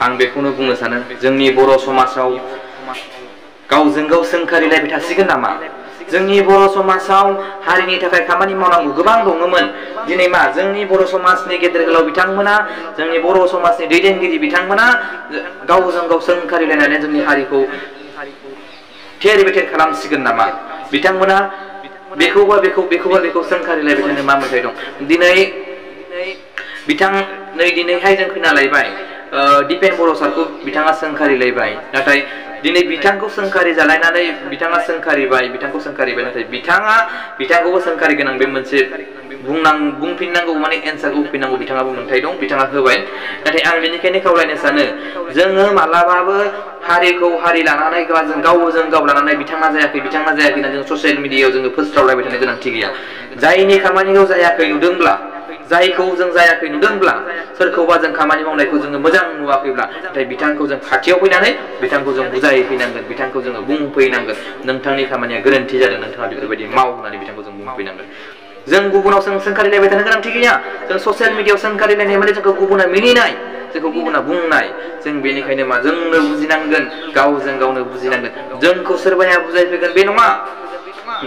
आं बेखौनो बुंनो सानो, जोंनि बर' समाजाव गावजों गाव सोंखारिलायबाय थासिगोन नामा? जोंनि बर' समाजाव हारिनि थाखाय खामानि मावनांगौ गोबां दङमोन। दिनै मा? जोंनि बर' समाजनि गेदेर गोलाव बिथांमोना, जोंनि बर' समाजनि दैदेनगिरि बिथांमोना गावजों गाव सोंखारिलायनानै जोंनि हारिखौ थेर बेथेर खालामसिगोन नामा? बिथांमोना बेखौबा बेखौ बेखौबा बेखौ सोंखारिलायबाय थानो मा मेथाइ दं? दिनै, बिथां नै दिनैहाय जों खोनालायबाय दिपेन बर' सारखौ बिथाङा सोंखारिलायबाय नाथाय दिनै बिथांखौ सोंखारि जालायनानै बिथाङा सोंखारिबाय बिथांखौ सोंखारिबाय नाथाय बिथाङा बिथांखौबो सोंखारि गोनां बे मोनसे बुंनां बुंफिननांगौ माने एन्सार होफिननांगौ बिथाङाबो मोन्थाय दं बिथाङा होबाय नाथाय आं बेनिखायनो खावलायनो सानो जोङो मालाबाबो हारिखौ हारि लानानै जों गावजों गाव लानानै बिथाङा जायाखै बिथाङा जायाखै होननानै जों ससियेल मिडियायाव जोङो फोस्रावलायबाय थानो गोनांथि गैया जायनि खामानिखौ जायाखै नुदोंब्ला जायखौ जों जायाखै नुदोंब्ला, सोरखौबा जों खामानि मावनायखौ जोङो मोजां नुवाखैब्ला, नाथाय बिथांखौ जों खाथियाव फैनानै बिथांखौ जों बुजायफैनांगोन बिथांखौ जोङो बुंफैनांगोन। नोंथांनि खामानिया गोरोन्थि जादों, नोंथाङा बेफोरबायदि माव होननानै बिथांखौ जों बुंफैनांगोन। जों गुबुनाव जों सोंखारिलायबाय थानो गोनांथि गैया। जों ससियेल मिडियायाव सोंखारिलायनाय माने जोंखौ गुबुना मिनिनाय, जोंखौ गुबुना बुंनाय। जों बेनिखायनो मा? जोंनो बुजिनांगोन, गावजों गावनो बुजिनांगोन। जोंखौ सोरबाया बुजायफैगोन बे नङा।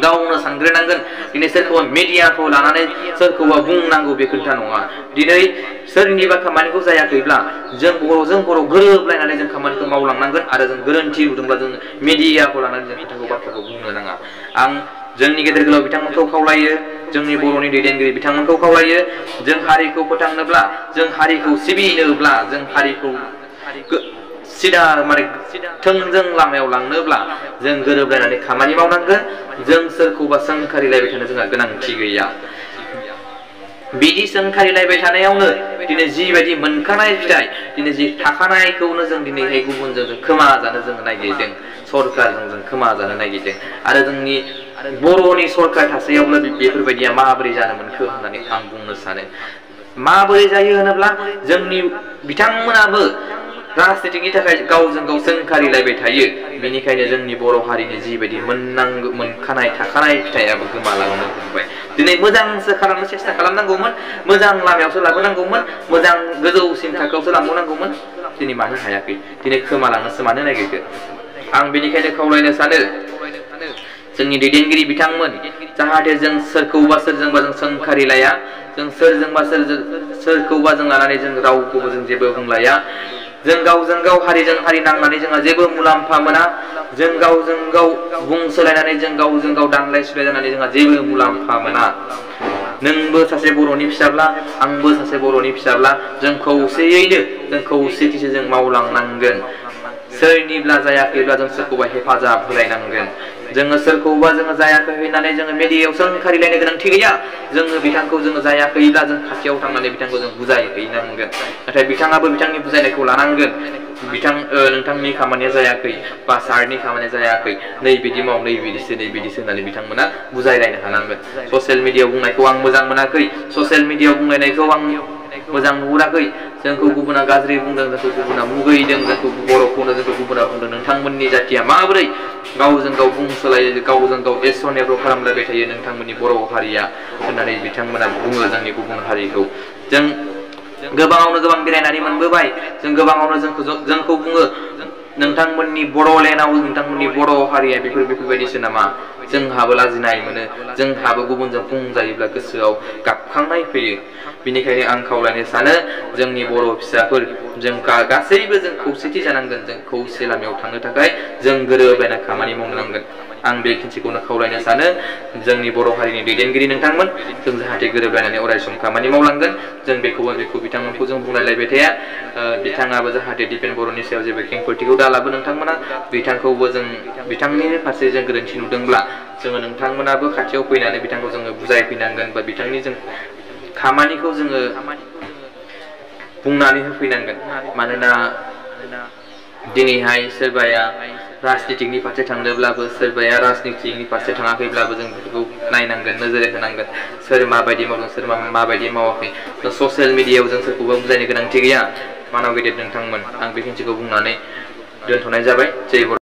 गावनो सानग्रोनांगोन दिनै सोरखौबा मिडियाखौ लानानै, सोरखौबा बुंनांगौ बे खोथा नङा। दिनै सोरनिबा खामानिखौ जायाखैब्ला जों बर'जों बर' गोरोबलायनानै जों खामानिखौ मावलांनांगोन आरो जों गोरोन्थि नुदोंब्ला जों मिडियाखौ लानानै जों बिथांखौ बाथ्राखौ बुंनो नाङा। आं जोंनि गेदेर गोलाव बिथांमोनखौ खावलायो, जोंनि बर'नि दैदेनगिरि बिथांमोनखौ खावलायो। जों हारिखौ फोथांनोब्ला, जों हारिखौ सिबिनोब्ला जों हारिखौ सिदा माने थोंजों लामायाव लांनोब्ला जों गोरोबलायनानै खामानि मावनांगोन। जों सोरखौबा सोंखारिलायबाय थानो जोंहा गोनांथि गैया। बिदि सोंखारिलायबाय थानायावनो दिनै जिबायदि मोनखानाय फिथाइ, दिनै जि थाखानायखौनो जों दिनैहाय गुबुनजों जों खोमा जानो जों नागिरदों। सरकारजों जों खोमा जानो नागिरदों। आरो जोंनि बर'नि सरकार थासेयावनो बेफोरबायदिया माबोरै जानो मोनखो होननानै आं बुंनो सानो। माबोरै जायो होनोब्ला जोंनि बिथांमोनाबो राजनितिकनि थाखाय गावजों गाव सोंखारिलायबाय थायो बेनिखायनो जोंनि बर' हारिनि जिबायदि मोननांगौ मोनखानाय थाखानाय फिथाइयाबो गोमालांनो हमबाय दिनै मोजांसो खालामनो सेस्था खालामनांगौमोन मोजां लामायावसो लाबोनांगौमोन मोजां गोजौसिन थाखोआवसो लांबावनांगौमोन दिनै मानो हायाखै दिनै खोमालांनोसो मानो नागिरखो आं बेनिखायनो खावलायनो सानो जोंनि दैदेनगिरि बिथांमोन जाहाथे जों सोरखौबा सोरजोंबा जों सोंखारिलाया जों सोरजोंबा सोरजों सोरखौबा जों लानानै जों रावखौबो जों जेबो बुंलाया जों गावजों गाव हारिजों हारि नांनानै जोंहा जेबो मुलाम्फा मोना जों गावजों गाव बुंसोलायनानै जों गावजों गाव दानलाय सुलाय जानानै जोंहा जेबो मुलाम्फा मोना नोंबो सासे बर'नि फिसाब्ला आंबो सासे बर'नि फिसाब्ला जों खौसेयैनो जों खौसेथिसो जों मावलांनांगोन सोरनिब्ला जायाखैब्ला जों सोरखौबा हेफाजाब होलायनांगोन जोङो सोरखौबा जोङो जायाखै होननानै जोङो मेडियायाव सोंखारिलायनो गोनांथि गैया जोङो बिथांखौ जोङो जायाखैब्ला जों खाथियाव थांनानै बिथांखौ जों बुजायहैनांगोन नाथाय बिथाङाबो बिथांनि बुजायनायखौ लानांगोन बिथां नोंथांनि खामानिया जायाखै बा सारनि खामानिया जायाखै नै बिदि माव नै बिदिसो नै बिदिसो होननानै बिथांमोना बुजायलायनो हानांगोन ससियेल मिडियायाव बुंनायखौ आं मोजां मोनाखै ससियेल मिडियायाव बुंलायनायखौ आं मोजां नुहुराखै जोंखौ गुबुना गाज्रि बुंदों, जोंखौ गुबुना मुगैदों, जोंखौ बर'खौनो, जोंखौ गुबुना बुंदों। नोंथांमोननि जाथिया माबोरै गावजों गाव बुंसोलायो, गावजों गाव एसनेब्र खालामलायबाय थायो नोंथांमोननि बर' हारिया होननानै बिथांमोना बुङो जोंनि गुबुन हारिखौ। जों गोबाङावनो गोबां बेरायनानै मोनबोबाय, जों गोबाङावनो जोंखौ जोंखौ बुङो, नोंथांमोननि बर'लेण्डआव नोंथांमोननि बर' हारिया बेफोर, बेफोरबायदिसो नामा? जोंहाबो लाजिनाय मोनो। जोंहाबो गुबुनजों बुंजायोब्ला गोसोआव गाबखांनाय फैयो। बेनिखायनो आं खावलायनो सानो, जोंनि बर' फिसाफोर, जों गासैबो जों खौसेथि जानांगोन। जों खौसे लामायाव थांनो थाखाय जों गोरोबलायना खामानि मावनो नांगोन आं बे खिन्थिखौनो खावलायनो सानो। जोंनि बर' हारिनि दैदेनगिरि नोंथांमोन। जों जाहाथे गोरोबलायनानै अराय सम खामानि मावलांगोन। जों बेखौबो बेखौ बिथांमोनखौ जों बुंलायलायबाय थाया। बिथाङाबो जाहाथे दिपेन बर'नि सायाव जेबो खेंफोरथिखौ दालाबो नोंथांमोना। बिथांखौबो जों, बिथांनि फारसे जों गोरोन्थि नुदोंब्ला जोङो नोंथांमोनाबो खाथियाव फैनानै बिथांखौ जोङो बुजायफैनांगोन बा बिथांनि जों खामानिखौ जोङो बुंनानै होफैनांगोन मानोना दिनैहाय सोरबाया राजनितिकनि फारसे थांनोब्लाबो सोरबाया राजनितिकनि फारसे थाङाखैब्लाबो जों बेफोरखौ नायनांगोन नोजोर होनांगोन सोर माबायदि मावदों सोर माबायदि मावाखै ससियेल मिडियायाव जों सोरखौबा बुजायनो गोनांथि गैया मानाव गेदेर नोंथांमोन आं बे खिन्थिखौ बुंनानै दोनथ'नाय जाबाय जै बर'